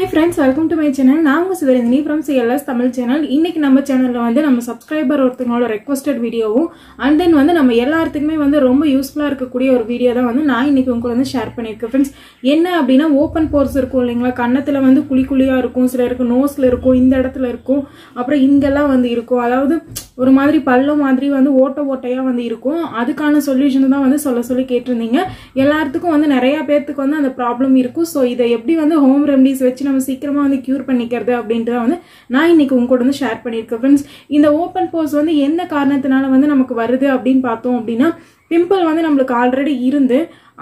Hi friends welcome to my channel நான் உங்கள் Sivaranthini from CLS Tamil channel இன்னைக்கு நம்ம சேனலில் வந்து நம்ம சப்ஸ்கிரைபர் ஒருத்தங்களோட ரெக்வஸ்டட் வீடியோவும் அண்ட் தென் வந்து நம்ம எல்லாத்துக்குமே வந்து ரொம்ப யூஸ்ஃபுல்லாக இருக்கக்கூடிய ஒரு வீடியோ தான் வந்து நான் இன்னைக்கு உங்களுக்கு வந்து ஷேர் பண்ணியிருக்கேன். ஃப்ரெண்ட்ஸ் என்ன அப்படின்னா ஓப்பன் போர்ஸ் இருக்கும் இல்லைங்களா? கன்னத்தில் வந்து குழி குழியாக இருக்கும் சிலருக்கு நோஸில் இருக்கும் இந்த இடத்துல இருக்கும் அப்புறம் இங்கெல்லாம் வந்து இருக்கும். அதாவது ஒரு மாதிரி பள்ளம் மாதிரி வந்து ஓட்ட ஓட்டையாக வந்து இருக்கும். அதுக்கான சொல்யூஷன் தான் வந்து சொல்ல சொல்லி கேட்டிருந்தீங்க. எல்லாத்துக்கும் வந்து நிறையா பேர்த்துக்கு வந்து அந்த ப்ராப்ளம் இருக்கும். ஸோ இதை எப்படி வந்து ஹோம் ரெமடிஸ் வச்சு நம்ம சீக்கிரமாக வந்து க்யூர் பண்ணிக்கிறது அப்படின்றத வந்து நான் இன்னைக்கு உங்க கூட வந்து ஷேர் பண்ணியிருக்கேன். ஃப்ரெண்ட்ஸ் இந்த ஓப்பன் போர்ஸ் வந்து என்ன காரணத்தினால வந்து நமக்கு வருது அப்படின்னு பார்த்தோம் அப்படின்னா பிம்பிள் வந்து நம்மளுக்கு ஆல்ரெடி இருந்து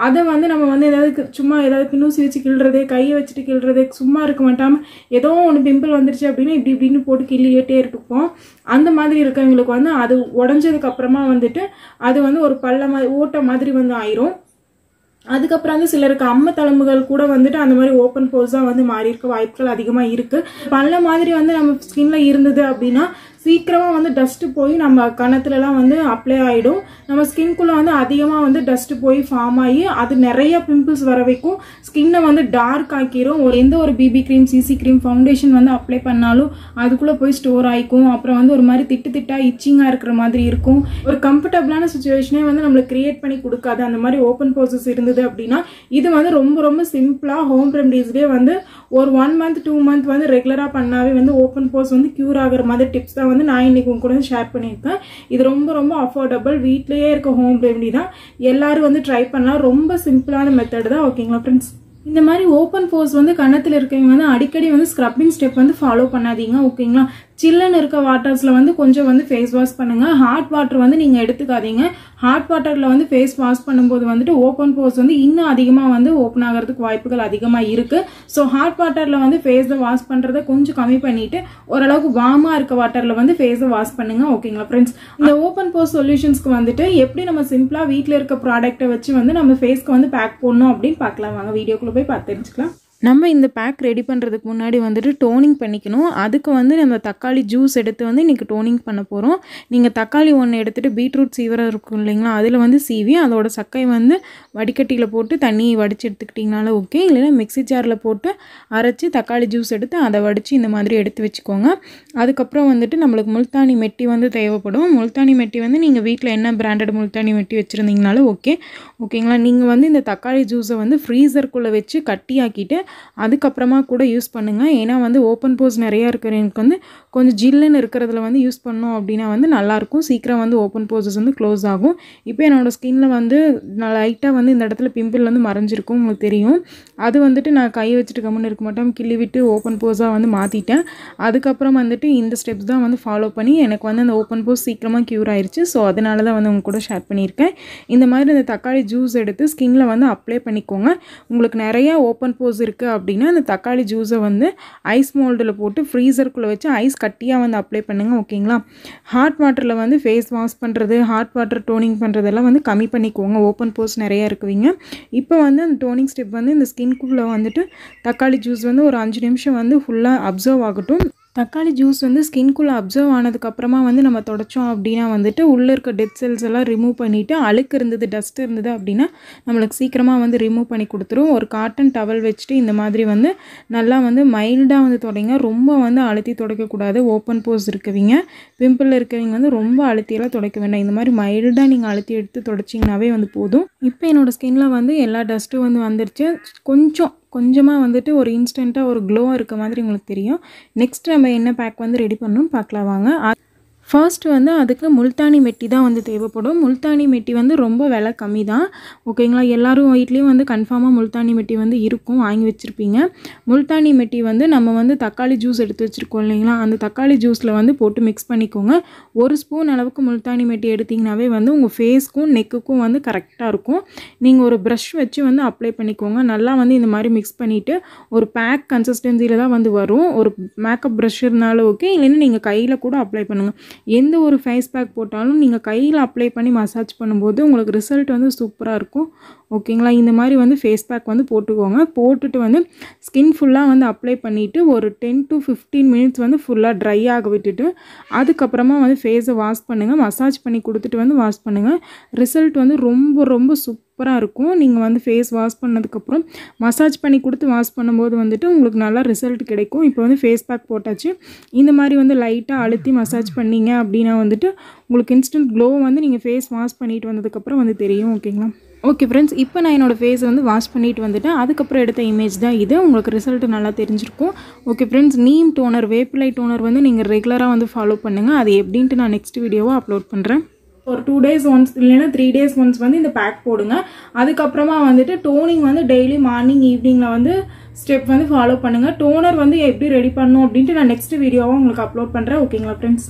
அதை வந்து நம்ம வந்து ஏதாவது சும்மா ஏதாவது பின்னூசி வச்சு கிள்றது கையை வச்சுட்டு கிள்றது சும்மா இருக்க மாட்டாமல் ஏதோ ஒன்று பிம்பிள் வந்துருச்சு அப்படின்னா இப்படி இப்படின்னு போட்டு கிள்ளிக்கிட்டே இருப்போம். அந்த மாதிரி இருக்கவங்களுக்கு வந்து அது உடஞ்சதுக்கு அப்புறமா வந்துட்டு அது வந்து ஒரு பள்ள மாதிரி ஓட்ட மாதிரி வந்து ஆயிரும். அதுக்கப்புறம் வந்து சிலருக்கு அம்ம தழும்புகள் கூட வந்துட்டு அந்த மாதிரி ஓப்பன் போர்ஸாக வந்து மாறி இருக்க வாய்ப்புகள் அதிகமாக இருக்குது பல்ல மாதிரி வந்து நம்ம ஸ்கின்ல இருந்தது அப்படின்னா சீக்கிரமாக வந்து டஸ்ட்டு போய் நம்ம கணத்துலலாம் வந்து அப்ளை ஆகிடும் நம்ம ஸ்கின்குள்ளே வந்து அதிகமாக வந்து டஸ்ட்டு போய் ஃபார்ம் ஆகி அது நிறைய பிம்பிள்ஸ் வர வைக்கும். ஸ்கின்னை வந்து டார்க் ஆக்கிரும். ஒரு எந்த ஒரு BB cream CC cream foundation வந்து அப்ளை பண்ணாலும் அதுக்குள்ளே போய் ஸ்டோர் ஆகிக்கும் அப்புறம் வந்து ஒரு மாதிரி திட்டு திட்டாக இச்சிங்காக இருக்கிற மாதிரி இருக்கும். ஒரு கம்ஃபர்டபுளான சுச்சுவேஷனே வந்து நம்மளுக்கு கிரியேட் பண்ணி கொடுக்காது. அந்த மாதிரி ஓப்பன் போர்சஸ் இருந்தது அப்படின்னா இது வந்து ரொம்ப ரொம்ப சிம்பிளாக ஹோம் ரெமடிஸ்லேயே வந்து ஒரு ஒன் மந்த் டூ மந்த் வந்து ரெகுலராக பண்ணாவே வந்து ஓப்பன் போர்ஸ் வந்து க்யூர் ஆகிற மாதிரி டிப்ஸ் தான் வந்து நான் இன்னைக்கு உங்க கூட ஷேர் பண்ணியிருக்கேன் இது ரொம்ப ரொம்ப அஃபோர்டபுள் வீட்லேயே இருக்க ஹோம் ரெமெடி தான். எல்லாரும் வந்து ட்ரை பண்ணலாம். ரொம்ப சிம்பிளான மெத்தட் தான். ஓகேங்களா ஃப்ரெண்ட்ஸ் இந்த மாதிரி ஓப்பன் போர்ஸ் வந்து கன்னத்தில் இருக்கவங்க வந்து அடிக்கடி வந்து ஸ்க்ரப்பிங் ஸ்டெப் வந்து ஃபாலோ பண்ணாதீங்க ஓகேங்களா சில்லுன்னு இருக்க வாட்டர்ஸில் வந்து கொஞ்சம் வந்து ஃபேஸ் வாஷ் பண்ணுங்கள் ஹாட் வாட்டர் வந்து நீங்கள் எடுத்துக்காதீங்க. ஹாட் வாட்டரில் வந்து ஃபேஸ் வாஷ் பண்ணும்போது வந்துட்டு ஓப்பன் போர்ஸ் வந்து இன்னும் அதிகமாக வந்து ஓப்பன் ஆகிறதுக்கு வாய்ப்புகள் அதிகமாக இருக்கு. ஸோ ஹாட் வாட்டரில் வந்து ஃபேஸை வாஷ் பண்ணுறதை கொஞ்சம் கம்மி பண்ணிட்டு ஓரளவுக்கு வார்மாக இருக்க வாட்டரில் வந்து ஃபேஸை வாஷ் பண்ணுங்க ஓகேங்களா ஃப்ரெண்ட்ஸ் இந்த ஓப்பன் போர்ஸ் சொல்யூஷன்ஸ்க்கு வந்துட்டு எப்படி நம்ம சிம்பிளாக வீட்டில் இருக்க ப்ராடக்ட்டை வச்சு வந்து நம்ம ஃபேஸ்க்கு வந்து பேக் போடணும் அப்படின்னு பார்க்கலாம். வாங்க வீடியோக்குள்ளே போய் பார்த்து தெரிஞ்சுக்கலாம் நம்ம இந்த பேக் ரெடி பண்ணுறதுக்கு முன்னாடி வந்துட்டு டோனிங் பண்ணிக்கணும். அதுக்கு வந்து நம்ம தக்காளி ஜூஸ் எடுத்து வந்து இன்றைக்கி டோனிங் பண்ண போகிறோம் நீங்கள் தக்காளி ஒன்று எடுத்துகிட்டு பீட்ரூட் சீவரம் இருக்கும் இல்லைங்களா? அதில் வந்து சீவி அதோட சக்கை வந்து வடிகட்டியில் போட்டு தண்ணி வடித்து எடுத்துக்கிட்டிங்கனாலும் ஓகே இல்லைன்னா மிக்ஸி ஜாரில் போட்டு அரைச்சி தக்காளி ஜூஸ் எடுத்து அதை வடித்து இந்த மாதிரி எடுத்து வச்சுக்கோங்க. அதுக்கப்புறம் வந்துட்டு நம்மளுக்கு முல்தானி மெட்டி வந்து தேவைப்படும். முல்தானி மெட்டி வந்து நீங்கள் வீட்டில் என்ன பிராண்டட் முல்தானி மெட்டி வச்சுருந்தீங்கனாலும் ஓகே ஓகேங்களா நீங்கள் வந்து இந்த தக்காளி ஜூஸை வந்து ஃப்ரீசருக்குள்ளே வச்சு கட்டியாக்கிட்டு அதுக்கப்புறமா கூட யூஸ் பண்ணுங்கள் ஏன்னா வந்து ஓப்பன் போஸ் நிறையா இருக்கிறவங்களுக்கு வந்து கொஞ்சம் ஜில்லுன்னு இருக்கிறதுல வந்து யூஸ் பண்ணோம் அப்படின்னா வந்து நல்லாயிருக்கும். சீக்கிரம் வந்து ஓப்பன் போஸஸ் வந்து க்ளோஸ் ஆகும். இப்போ என்னோடய ஸ்கின்னில் வந்து நான் லைட்டாக வந்து இந்த இடத்துல பிம்பிள் வந்து மறைஞ்சிருக்கும் உங்களுக்கு தெரியும். அது வந்துட்டு நான் கை வச்சுட்டு கம்முன்னு இருக்க மாட்டோம் கிள்ளி விட்டு ஓப்பன் போஸாக வந்து மாற்றிட்டேன் அதுக்கப்புறம் வந்துட்டு இந்த ஸ்டெப்ஸ் தான் வந்து ஃபாலோ பண்ணி எனக்கு வந்து அந்த ஓப்பன் போஸ் சீக்கிரமாக க்யூர் ஆயிடுச்சு ஸோ அதனால தான் வந்து உங்க கூட ஷேர் பண்ணியிருக்கேன். இந்த மாதிரி இந்த தக்காளி ஜூஸ் எடுத்து ஸ்கின்னில் வந்து அப்ளை பண்ணிக்கோங்க. உங்களுக்கு நிறையா ஓப்பன் போஸ் இருக்குது அப்படின்னா அந்த தக்காளி ஜூஸை வந்து ஐஸ் மோல்டில் போட்டு ஃப்ரீசருக்குள்ளே வச்சு ஐஸ் கட்டியாக வந்து அப்ளை பண்ணுங்கள் ஓகேங்களா ஹாட் வாட்டரில் வந்து ஃபேஸ் வாஷ் பண்ணுறது ஹாட் வாட்டர் டோனிங் பண்ணுறதெல்லாம் வந்து கம்மி பண்ணிக்கோங்க. ஓப்பன் போஸ் நிறையா இருக்குவீங்க. இப்போ வந்து அந்த டோனிங் ஸ்டெப் வந்து இந்த ஸ்கின்குள்ளே வந்துட்டு தக்காளி ஜூஸ் வந்து ஒரு அஞ்சு நிமிஷம் வந்து ஃபுல்லாக அப்சர்வ் ஆகட்டும். தக்காளி ஜூஸ் வந்து ஸ்கின்குள்ளே அப்சர்வ் ஆனதுக்கப்புறமா வந்து நம்ம தொடச்சோம் அப்படின்னா வந்துட்டு உள்ளே இருக்க டெட் செல்ஸ் எல்லாம் ரிமூவ் பண்ணிவிட்டு அழுக்கு இருந்தது டஸ்ட் இருந்தது அப்படின்னா நம்மளுக்கு சீக்கிரமாக வந்து ரிமூவ் பண்ணி கொடுத்துரும். ஒரு காட்டன் டவல் வச்சுட்டு இந்த மாதிரி வந்து நல்லா வந்து மைல்டாக வந்து தொடங்க. ரொம்ப வந்து அழுத்தி துடைக்கக்கூடாது. ஓப்பன் போஸ் இருக்கவங்க. பிம்பிள் இருக்கவங்க வந்து ரொம்ப அழுத்தியெல்லாம் துடைக்க வேண்டாம். இந்த மாதிரி மைல்டாக நீங்கள் அழுத்தி எடுத்து தொடச்சிங்கனாவே வந்து போதும். இப்போ என்னோடய ஸ்கின்னில் வந்து எல்லா டஸ்ட்டும் வந்து வந்துருச்சு. கொஞ்சம் கொஞ்சமாக வந்துட்டு ஒரு இன்ஸ்டண்ட்டாக ஒரு க்ளோ இருக்க மாதிரி உங்களுக்கு தெரியும். நெக்ஸ்ட் நம்ம என்ன பேக் வந்து ரெடி பண்ணணும்னு பார்க்கலாம். வாங்க. ஃபர்ஸ்ட்டு வந்து அதுக்கு முல்தானி மெட்டி தான் வந்து தேவைப்படும். முல்தானி மெட்டி வந்து ரொம்ப விலை கம்மி தான். ஓகேங்களா எல்லாரும் வீட்லேயும் வந்து கன்ஃபார்மாக முல்தானி மெட்டி வந்து இருக்கும். வாங்கி வச்சுருப்பீங்க. முல்தானி மெட்டி வந்து நம்ம வந்து தக்காளி ஜூஸ் எடுத்து வச்சுருக்கோம் இல்லைங்களா? அந்த தக்காளி ஜூஸில் வந்து போட்டு மிக்ஸ் பண்ணிக்கோங்க. ஒரு ஸ்பூன் அளவுக்கு முல்தானி மெட்டி எடுத்திங்கனாவே வந்து உங்கள் ஃபேஸ்க்கும் நெக்குக்கும் வந்து கரெக்டாக இருக்கும். நீங்கள் ஒரு ப்ரஷ் வச்சு வந்து அப்ளை பண்ணிக்கோங்க. நல்லா வந்து இந்த மாதிரி மிக்ஸ் பண்ணிவிட்டு ஒரு பேக் கன்சிஸ்டன்சியில் தான் வந்து வரும். ஒரு மேக்கப் ப்ரஷ் இருந்தாலும் ஓகே இல்லைன்னா நீங்கள் கையில் கூட அப்ளை பண்ணுங்கள் எந்த ஒரு ஃபேஸ் பேக் போட்டாலும் நீங்கள் கையில் அப்ளை பண்ணி மசாஜ் பண்ணும்போது உங்களுக்கு ரிசல்ட் வந்து சூப்பராக இருக்கும். ஓகேங்களா? இந்த மாதிரி வந்து ஃபேஸ் பேக் வந்து போட்டுக்கோங்க. போட்டுட்டு வந்து ஸ்கின் ஃபுல்லாக வந்து அப்ளை பண்ணிவிட்டு ஒரு டென் டு ஃபிஃப்டீன் மினிட்ஸ் வந்து ஃபுல்லாக ட்ரை ஆக விட்டுட்டு அதுக்கப்புறமா வந்து ஃபேஸை வாஷ் பண்ணுங்கள் மசாஜ் பண்ணி கொடுத்துட்டு வந்து வாஷ் பண்ணுங்கள் ரிசல்ட் வந்து ரொம்ப ரொம்ப சூப்பராக இருக்கும். நீங்கள் வந்து ஃபேஸ் வாஷ் பண்ணதுக்கப்புறம் மசாஜ் பண்ணி கொடுத்து வாஷ் பண்ணும்போது வந்துட்டு உங்களுக்கு நல்லா ரிசல்ட் கிடைக்கும். இப்போ வந்து ஃபேஸ் பேக் போட்டாச்சு. இந்த மாதிரி வந்து லைட்டாக அழுத்தி மசாஜ் பண்ணிங்க அப்படின்னா வந்துட்டு உங்களுக்கு இன்ஸ்டன்ட் க்ளோ வந்து நீங்கள் ஃபேஸ் வாஷ் பண்ணிட்டு வந்ததுக்கப்புறம் வந்து தெரியும். ஓகேங்களா? ஓகே ஃப்ரெண்ட்ஸ் இப்போ நான் என்னோடய ஃபேஸை வந்து வாஷ் பண்ணிட்டு வந்துட்டேன். அதுக்கப்புறம் எடுத்த இமேஜ் தான் இது. உங்களுக்கு ரிசல்ட் நல்லா தெரிஞ்சிருக்கும். ஓகே ஃப்ரெண்ட்ஸ் நீம் டோனர் வேப்பிலை டோனர் வந்து நீங்கள் ரெகுலராக வந்து ஃபாலோ பண்ணுங்கள் அது எப்படின்ட்டு நான் நெக்ஸ்ட் வீடியோவாக அப்லோட் பண்ணுறேன் ஒரு டூ டேஸ் ஒன்ஸ் இல்லைன்னா த்ரீ டேஸ் ஒன்ஸ் வந்து இந்த பேக் போடுங்க. அதுக்கப்புறமா வந்துட்டு டோனிங் வந்து டெய்லி மார்னிங் ஈவினிங்கில் வந்து ஸ்டெப் வந்து ஃபாலோ பண்ணுங்கள் டோனர் வந்து எப்படி ரெடி பண்ணணும் அப்படின்ட்டு நான் நெக்ஸ்ட் வீடியோவாக உங்களுக்கு அப்லோட் பண்ணுறேன் ஓகேங்களா ஃப்ரெண்ட்ஸ்